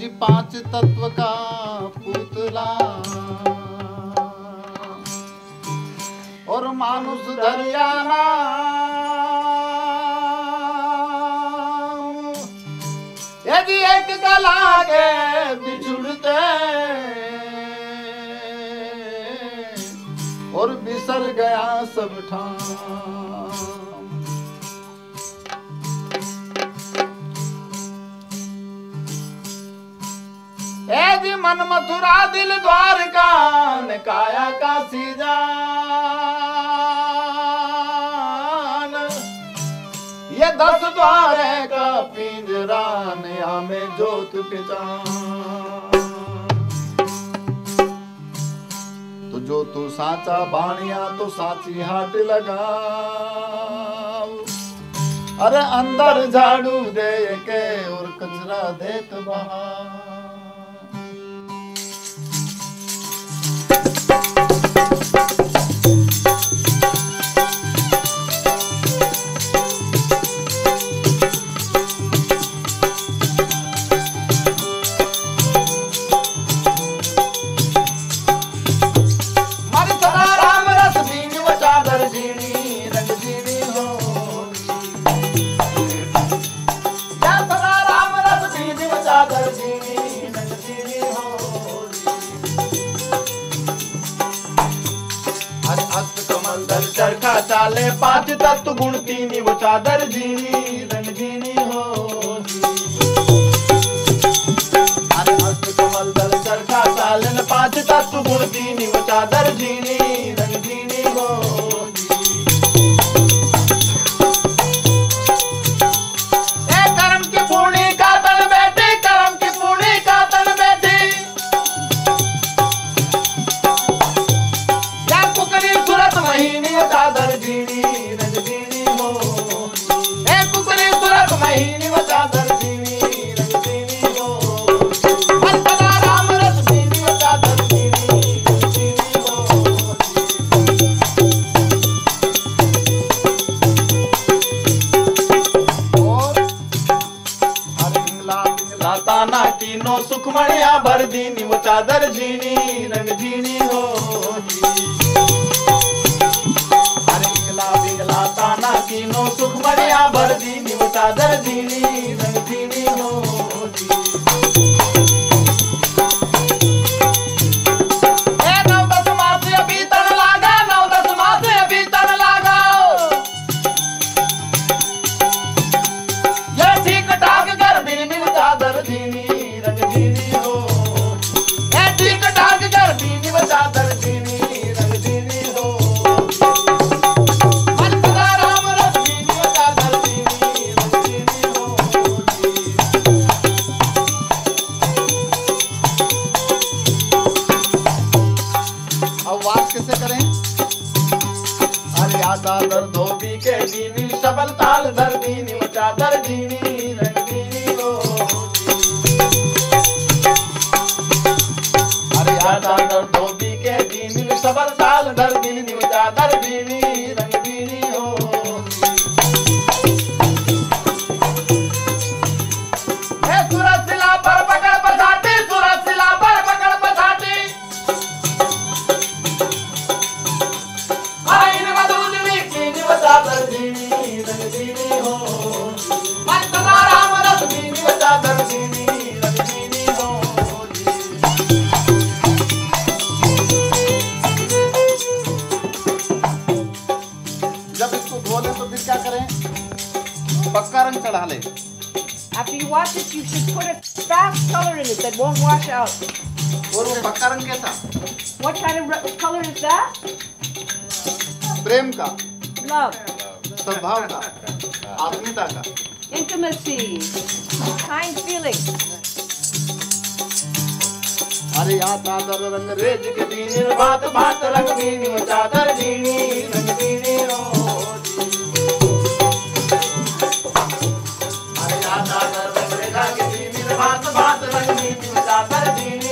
जी पाँच तत्व का पुतला। और मानुष दरियाना यदि एक गला के बिछुड़ते और बिसर गया सब ठाम। मन मथुरा दिल द्वारका काया काशी जान ये दस द्वार का पिंजरा हमें जोत पहचान तो जो तू साचा बाणिया तो साची हाट लगा अरे अंदर झाड़ू दे के और कचरा देत बाहर चरखा चाले पाँच तत्व गुण तीनी वो चादर जीनी रंगीनी हो। चरखा चालन पाँच तत्व गुण तीनी वो चादर जीनी। महीनी वो चादर अरे दर धोबी के दीनी सबल ताल दर दीनी वो चादर दीनी रंग दीनी हो अरे चादर धोबी के दीनी सबल ताल दर दीनी वो चादर पक्का रंग After you wash it, you should put a fast color in it that won't wash out. और वो पक्का रंग कैसा What kind of color is that? प्रेम का Love, सद्भाव का आत्मीयता का intimacy, kind feeling. अरे या चादर रंग रेज के दीनी बात बात रंग दीनी चादर दीनी बात बात रंग दीनी कर दीनी।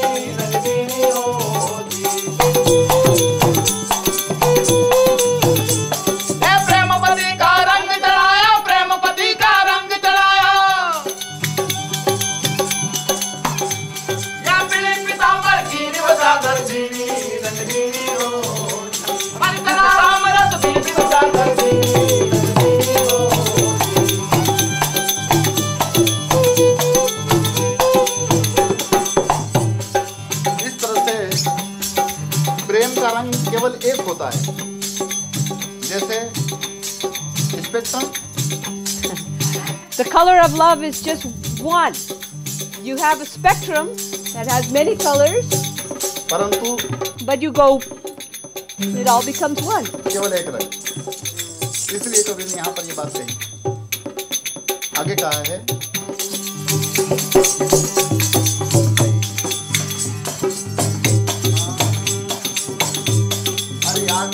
प्रेम का रंग केवल एक होता है। जैसे spectrum the colour of love is just one you have a spectrum that has many colours परंतु but you go it all becomes one केवल एक रंग। इसलिए तो मैंने यहाँ पर ये बात कही। आगे कहा है।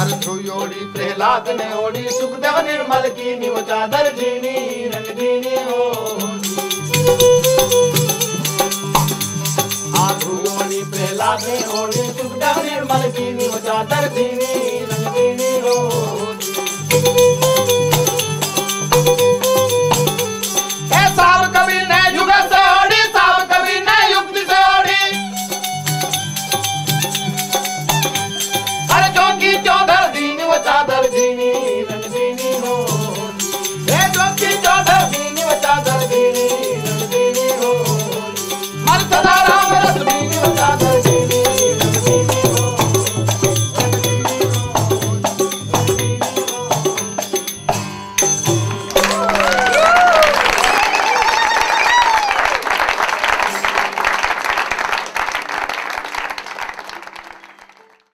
अरे ध्रुव प्रहलाद ने ओढ़ी, सुखदेव निर्मल की नी वो चादर जीनी रंगीनी हो। आधु ध्रुव ओढ़ी, प्रहलाद ने ओढ़ी, सुखदेव निर्मल की नी वो चादर जीनी।